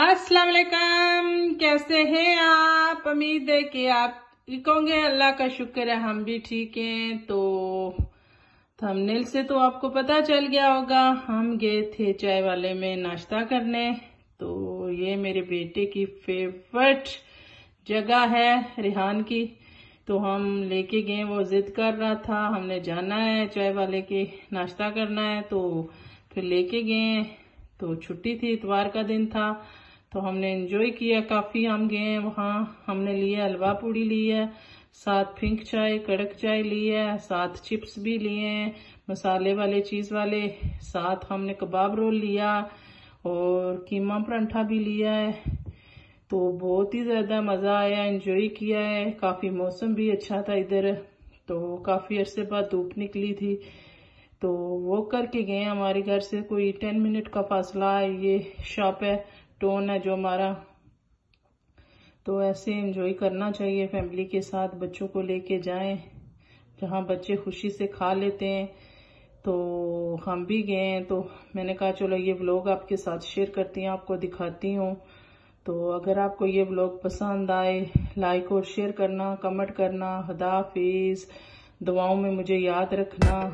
السلام علیکم، کیسے ہیں آپ؟ امید ہے کہ آپ ٹھیک ہوں گے۔ اللہ کا شکر ہے، ہم بھی ٹھیک ہیں۔ تو تھمنیل سے تو آپ کو پتا چل گیا ہوگا، ہم گئے تھے چائے والے میں ناشتہ کرنے۔ تو یہ میرے بیٹے کی فیورٹ جگہ ہے ریحان کی۔ تو ہم لے کے گئے، وہ ضد کر رہا تھا۔ ہم نے جانا ہے چائے والے کے ناشتہ کرنا ہے۔ تو پھر لے کے گئے۔ تو چھٹی تھی، اتوار کا دن تھا۔ تو ہم نے انجوائے کیا، کافی ہم گئے ہیں وہاں۔ ہم نے لیا حلوا پوڑی لی ہے، ساتھ پنک چائے، کڑک چائے لی ہے، ساتھ چپس بھی لیے ہیں، مسالے والے، چیز والے۔ ساتھ ہم نے کباب رول لیا اور قیمہ پرنٹھا بھی لیا ہے۔ تو بہت ہی زیادہ مزہ آیا انجوائے کیا ہے۔ کافی موسم بھی اچھا تھا ادھر۔ تو کافی عرصے بعد دھوپ نکلی تھی۔ تو وہ کر کے گئے ہمارے گھر سے، کوئی ٹین منٹ کا فاصلہ ہے۔ یہ شاپ ہے۔ ٹون ہے جو ہمارا۔ تو ایسے انجوائے کرنا چاہیے فیملی کے ساتھ، بچوں کو لے کے جائیں۔ جہاں بچے خوشی سے کھا لیتے ہیں، تو ہم بھی گئے ہیں۔ تو میں نے کہا، چلو یہ بلاگ آپ کے ساتھ شیئر کرتی ہوں، آپ کو دکھاتی ہوں۔ تو اگر آپ کو یہ بلاگ پسند آئے لائک اور شیئر کرنا کمنٹ کرنا۔ خدا حافظ۔ دعاؤں میں مجھے یاد رکھنا۔